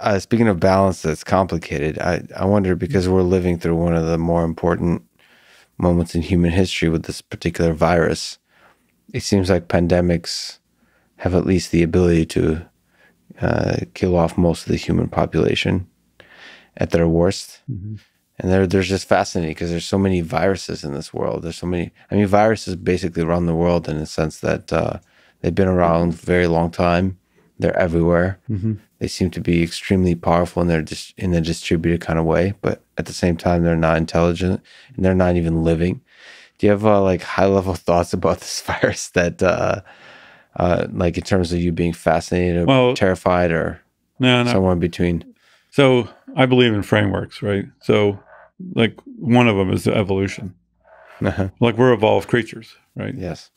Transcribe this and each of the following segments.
uh, speaking of balance, that's complicated. I I wonder because we're living through one of the more important moments in human history with this particular virus. It seems like pandemics have at least the ability to uh, kill off most of the human population at their worst. Mm-hmm. And they're, they're just fascinating because there's so many viruses in this world. There's so many, I mean, viruses basically run the world in the sense that uh, they've been around a very long time. They're everywhere. Mm-hmm. They seem to be extremely powerful in their dis- in a distributed kind of way, but at the same time, they're not intelligent and they're not even living. Do you have uh, like high level thoughts about this virus that, uh, uh, like in terms of you being fascinated or well, terrified or no, no. somewhere in between? So I believe in frameworks, right? So like one of them is the evolution. Uh-huh. Like we're evolved creatures, right? Yes.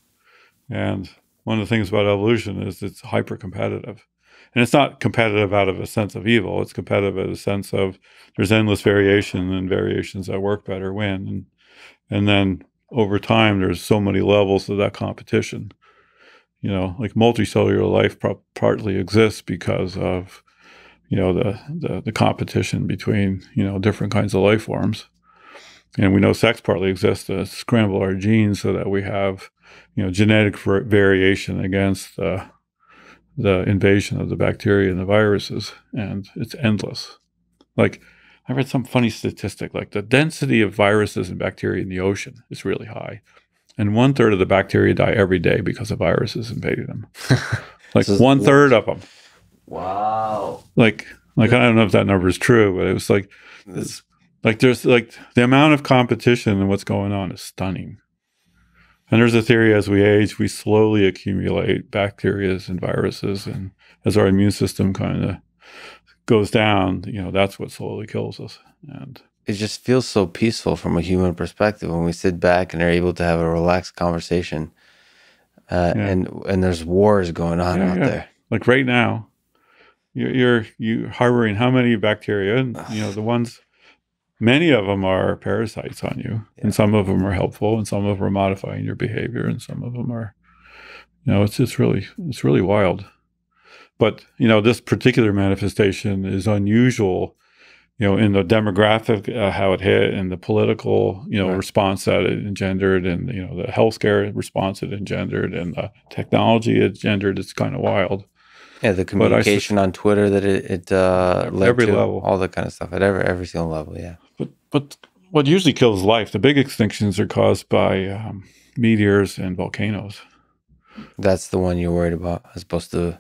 And one of the things about evolution is it's hyper competitive. And it's not competitive out of a sense of evil. It's competitive in a sense of there's endless variation and variations that work better win. And, and then over time, there's so many levels of that competition. You know, like multicellular life partly exists because of you know the, the, the competition between you know different kinds of life forms and we know sex partly exists to scramble our genes so that we have you know genetic variation against the the invasion of the bacteria and the viruses and it's endless. Like i read some funny statistic like the density of viruses and bacteria in the ocean is really high and one third of the bacteria die every day because of viruses invading them. Like one third of them Wow. Like, like I don't know if that number is true, but it was like, it's, like there's like the amount of competition and what's going on is stunning. And there's a theory as we age, we slowly accumulate bacteria and viruses, and as our immune system kind of goes down, you know, that's what slowly kills us. And it just feels so peaceful from a human perspective when we sit back and are able to have a relaxed conversation. Uh, yeah. and and there's wars going on yeah, out yeah. there. Like right now, you're, you're you harboring how many bacteria and you know the ones many of them are parasites on you yeah. and some of them are helpful and some of them are modifying your behavior and some of them are you know it's just really it's really wild but you know this particular manifestation is unusual you know in the demographic uh, how it hit and the political you know right. response that it engendered and you know the healthcare response it engendered and the technology it engendered it's kind of wild yeah, the communication on Twitter that it, it uh, led every to, level, all that kind of stuff at every every single level. Yeah, but but what usually kills life, the big extinctions are caused by um, meteors and volcanoes. That's the one you're worried about, as opposed to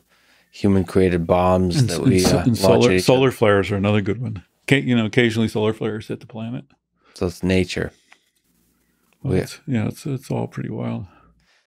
human-created bombs and, that we uh, solar solar flares are another good one. You know, occasionally solar flares hit the planet. So it's nature. Well, it's, yeah, it's it's all pretty wild.